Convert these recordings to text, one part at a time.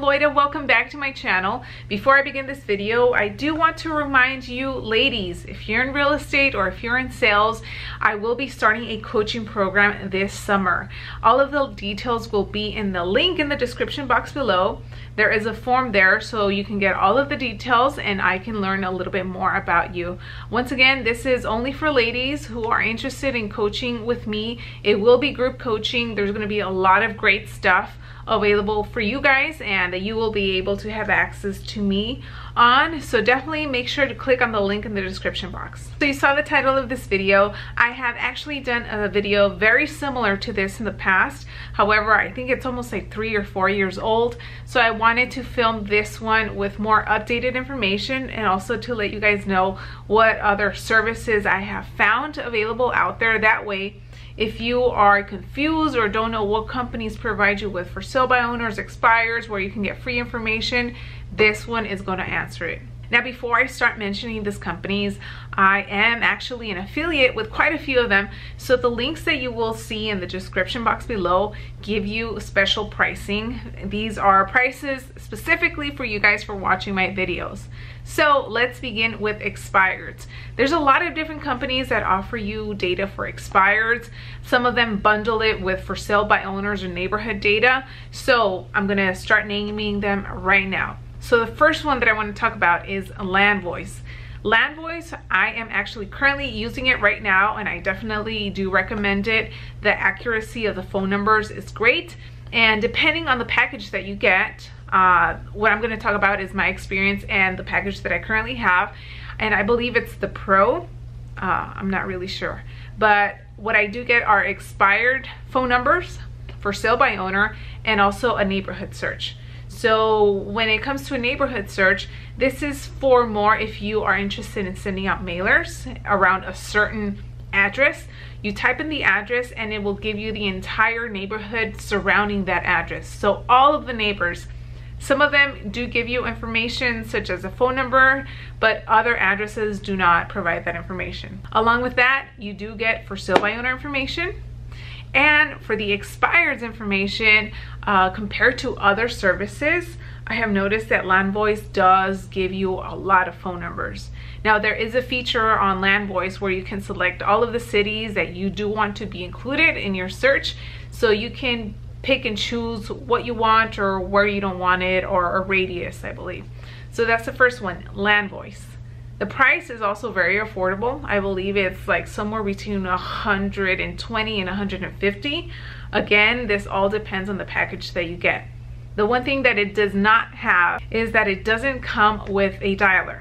Loida. Welcome back to my channel. Before I begin this video, I do want to remind you ladies, if you're in real estate or if you're in sales, I will be starting a coaching program this summer. All of the details will be in the link in the description box below. There is a form there so you can get all of the details and I can learn a little bit more about you. Once again, this is only for ladies who are interested in coaching with me. It will be group coaching. There's going to be a lot of great stuff available for you guys and that you will be able to have access to me on so definitely make sure to click on the link in the description box. So you saw the title of this video. I have actually done a video very similar to this in the past. However i think it's almost like three or four years old. So i wanted to film this one with more updated information and also to let you guys know what other services i have found available out there. That way if you are confused or don't know what companies provide you with for sale by owners, expires, where you can get free information, this one is going to answer it. Now, before I start mentioning these companies, I am actually an affiliate with quite a few of them. So the links that you will see in the description box below give you special pricing. These are prices specifically for you guys for watching my videos. So let's begin with expireds. There's a lot of different companies that offer you data for expireds. Some of them bundle it with for sale by owners or neighborhood data. So I'm gonna start naming them right now. So the first one that I want to talk about is LandVoice. LandVoice, I am actually currently using it right now and I definitely do recommend it. The accuracy of the phone numbers is great and depending on the package that you get, uh, what I'm going to talk about is my experience and the package that I currently have and I believe it's the Pro. Uh, I'm not really sure. But what I do get are expired phone numbers for sale by owner and also a neighborhood search. So when it comes to a neighborhood search, this is for more if you are interested in sending out mailers around a certain address. You type in the address and it will give you the entire neighborhood surrounding that address. So all of the neighbors, some of them do give you information such as a phone number, but other addresses do not provide that information. Along with that, you do get for sale by owner information, and for the expires information, uh, compared to other services, I have noticed that LandVoice does give you a lot of phone numbers. Now there is a feature on LandVoice where you can select all of the cities that you do want to be included in your search. So you can pick and choose what you want or where you don't want it or a radius, I believe. So that's the first one, LandVoice. The price is also very affordable. I believe it's like somewhere between 120 and 150. Again, this all depends on the package that you get. The one thing that it does not have is that it doesn't come with a dialer.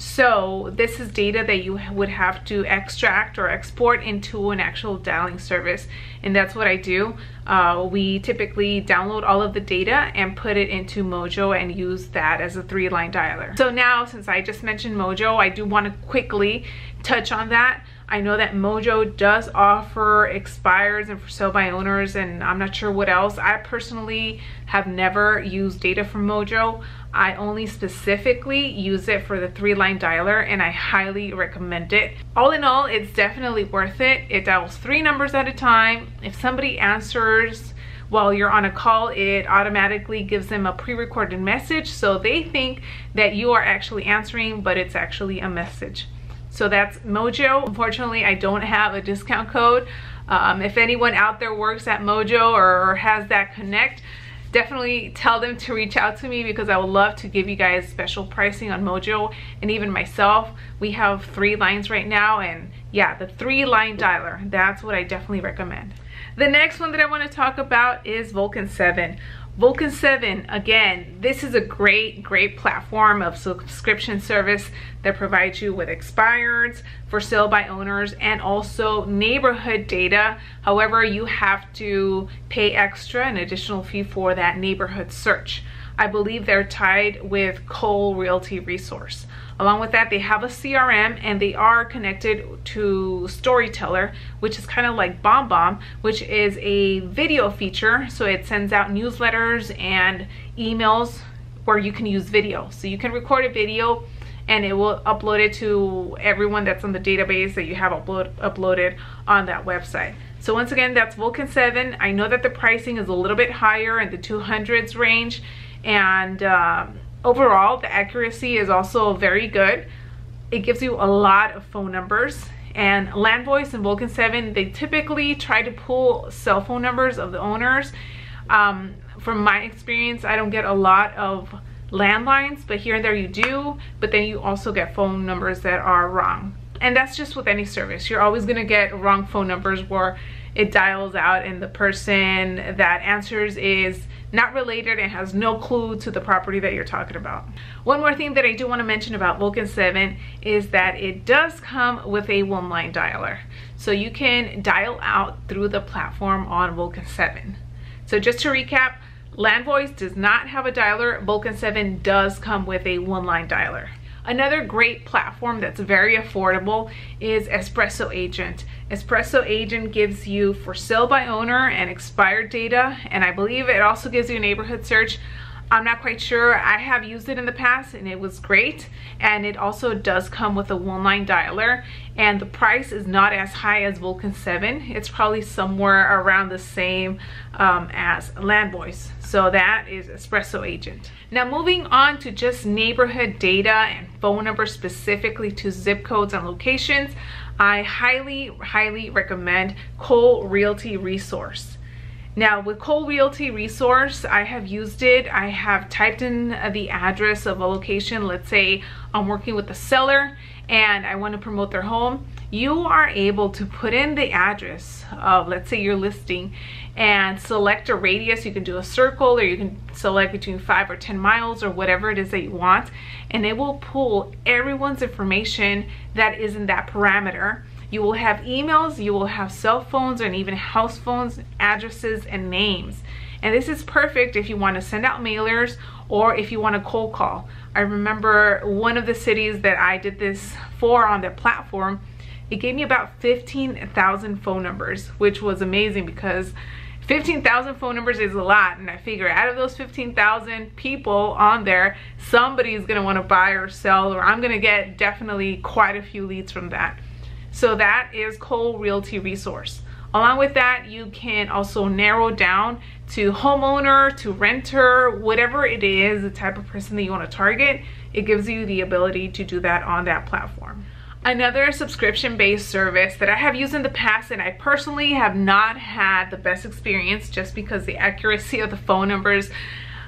So this is data that you would have to extract or export into an actual dialing service. And that's what I do. Uh, we typically download all of the data and put it into Mojo and use that as a three line dialer. So now, since I just mentioned Mojo, I do want to quickly touch on that. I know that Mojo does offer expires and for sale by owners and I'm not sure what else. I personally have never used data from Mojo. I only specifically use it for the three line dialer and I highly recommend it. All in all, it's definitely worth it. It dials three numbers at a time. If somebody answers while you're on a call, it automatically gives them a pre-recorded message so they think that you are actually answering, but it's actually a message. So that's Mojo. Unfortunately, I don't have a discount code. Um, if anyone out there works at Mojo or has that connect, definitely tell them to reach out to me because I would love to give you guys special pricing on Mojo and even myself. We have three lines right now and yeah, the three line dialer, that's what I definitely recommend. The next one that I want to talk about is Vulcan 7. Vulcan 7, again, this is a great, great platform of subscription service that provides you with expireds, for sale by owners, and also neighborhood data. However, you have to pay extra, an additional fee for that neighborhood search. I believe they're tied with Cole Realty Resource. Along with that, they have a CRM and they are connected to Storyteller, which is kind of like BombBomb, which is a video feature. So it sends out newsletters and emails where you can use video. So you can record a video and it will upload it to everyone that's on the database that you have upload, uploaded on that website. So once again, that's Vulcan 7. I know that the pricing is a little bit higher in the 200s range and um, overall the accuracy is also very good. It gives you a lot of phone numbers. And LandVoice and Vulcan 7 they typically try to pull cell phone numbers of the owners. Um, from my experience I don't get a lot of landlines but here and there you do but then you also get phone numbers that are wrong. And that's just with any service. You're always going to get wrong phone numbers where it dials out and the person that answers is not related and has no clue to the property that you're talking about. One more thing that I do want to mention about Vulcan 7 is that it does come with a one line dialer. So you can dial out through the platform on Vulcan 7. So just to recap, LandVoice does not have a dialer. Vulcan 7 does come with a one line dialer. Another great platform that's very affordable is Espresso Agent. Espresso Agent gives you for sale by owner and expired data, and I believe it also gives you a neighborhood search. I'm not quite sure. I have used it in the past and it was great. And it also does come with a one line dialer and the price is not as high as Vulcan 7. It's probably somewhere around the same um, as LandVoice. So that is Espresso Agent. Now moving on to just neighborhood data and phone numbers specifically to zip codes and locations. I highly, highly recommend Cole Realty Resource. Now with Cole Realty Resource, I have used it. I have typed in the address of a location. Let's say I'm working with a seller and I want to promote their home. You are able to put in the address of, let's say your listing and select a radius. You can do a circle or you can select between five or 10 miles or whatever it is that you want. And it will pull everyone's information that is in that parameter you will have emails, you will have cell phones and even house phones, addresses, and names. And this is perfect if you want to send out mailers or if you want to cold call. I remember one of the cities that I did this for on their platform, it gave me about 15,000 phone numbers, which was amazing because 15,000 phone numbers is a lot. And I figure out of those 15,000 people on there, somebody is going to want to buy or sell, or I'm going to get definitely quite a few leads from that. So that is Cole Realty Resource. Along with that, you can also narrow down to homeowner, to renter, whatever it is, the type of person that you want to target, it gives you the ability to do that on that platform. Another subscription-based service that I have used in the past and I personally have not had the best experience just because the accuracy of the phone numbers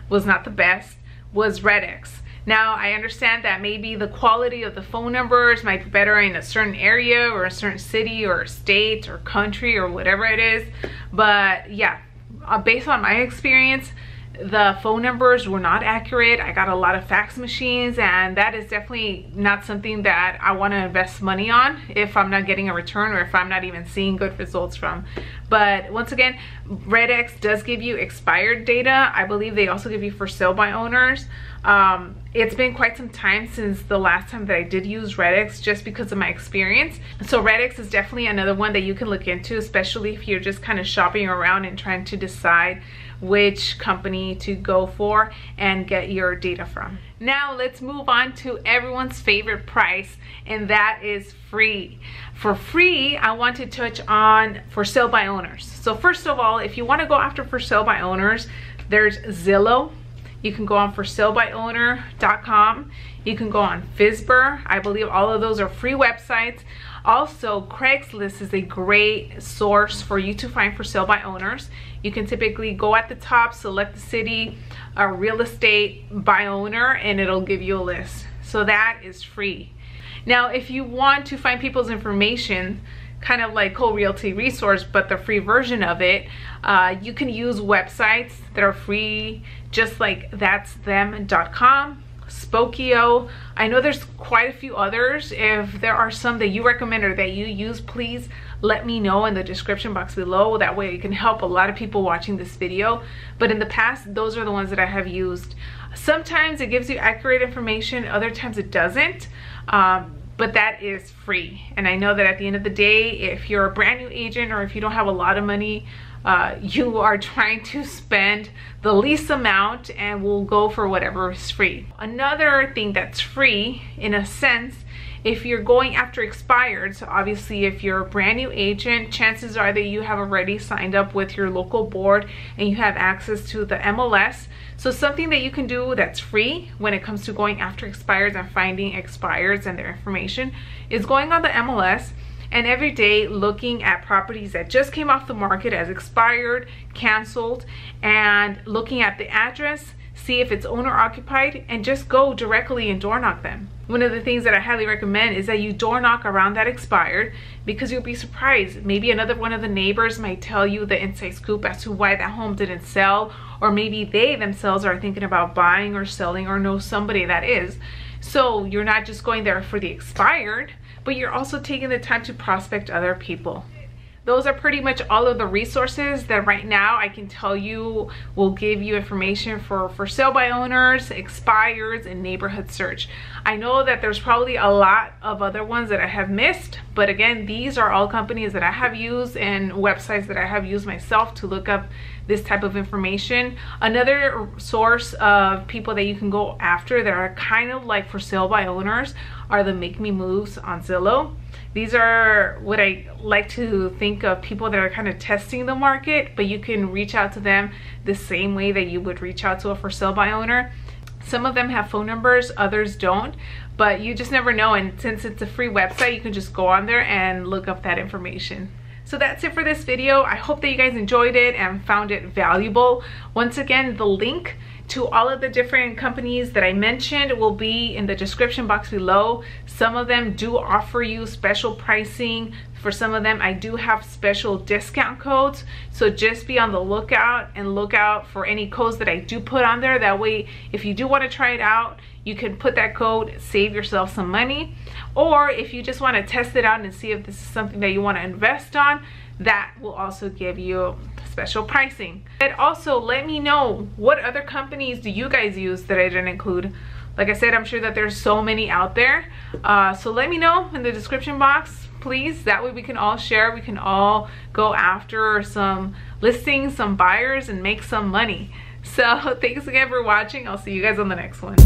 was not the best was RedX. Now, I understand that maybe the quality of the phone numbers might be better in a certain area or a certain city or state or country or whatever it is. But yeah, uh, based on my experience, the phone numbers were not accurate. I got a lot of fax machines and that is definitely not something that I want to invest money on if I'm not getting a return or if I'm not even seeing good results from. But once again, RedX does give you expired data. I believe they also give you for sale by owners. Um, it's been quite some time since the last time that I did use RedX just because of my experience. So RedX is definitely another one that you can look into, especially if you're just kind of shopping around and trying to decide which company to go for and get your data from. Now let's move on to everyone's favorite price and that is free. For free, I want to touch on for sale by owners. So first of all, if you want to go after for sale by owners, there's Zillow. You can go on for salebyowner.com. You can go on Fizber. I believe all of those are free websites. Also, Craigslist is a great source for you to find for sale by owners. You can typically go at the top, select the city, a real estate by owner, and it'll give you a list. So that is free. Now, if you want to find people's information, kind of like Cole Realty Resource, but the free version of it, uh, you can use websites that are free, just like that's Spokeo. I know there's quite a few others. If there are some that you recommend or that you use, please let me know in the description box below. That way it can help a lot of people watching this video. But in the past, those are the ones that I have used. Sometimes it gives you accurate information, other times it doesn't. Um, but that is free. And I know that at the end of the day, if you're a brand new agent or if you don't have a lot of money uh, you are trying to spend the least amount and will go for whatever is free. Another thing that's free in a sense if you're going after expired, so obviously if you're a brand new agent, chances are that you have already signed up with your local board and you have access to the MLS. So something that you can do that's free when it comes to going after expires and finding expires and their information is going on the MLS and every day looking at properties that just came off the market as expired, canceled, and looking at the address, see if it's owner occupied, and just go directly and door knock them. One of the things that I highly recommend is that you door knock around that expired because you'll be surprised. Maybe another one of the neighbors might tell you the inside scoop as to why that home didn't sell, or maybe they themselves are thinking about buying or selling or know somebody that is. So you're not just going there for the expired, but you're also taking the time to prospect other people those are pretty much all of the resources that right now I can tell you will give you information for for sale by owners, expires, and neighborhood search. I know that there's probably a lot of other ones that I have missed, but again, these are all companies that I have used and websites that I have used myself to look up this type of information. Another source of people that you can go after that are kind of like for sale by owners are the Make Me Moves on Zillow these are what I like to think of people that are kind of testing the market, but you can reach out to them the same way that you would reach out to a for sale by owner. Some of them have phone numbers, others don't, but you just never know. And since it's a free website, you can just go on there and look up that information. So that's it for this video. I hope that you guys enjoyed it and found it valuable. Once again, the link to all of the different companies that I mentioned will be in the description box below. Some of them do offer you special pricing. For some of them, I do have special discount codes. So just be on the lookout and look out for any codes that I do put on there. That way, if you do want to try it out, you can put that code, save yourself some money. Or if you just want to test it out and see if this is something that you want to invest on, that will also give you special pricing. And also let me know what other companies do you guys use that I didn't include. Like I said, I'm sure that there's so many out there. Uh, so let me know in the description box, please. That way we can all share. We can all go after some listings, some buyers, and make some money. So thanks again for watching. I'll see you guys on the next one.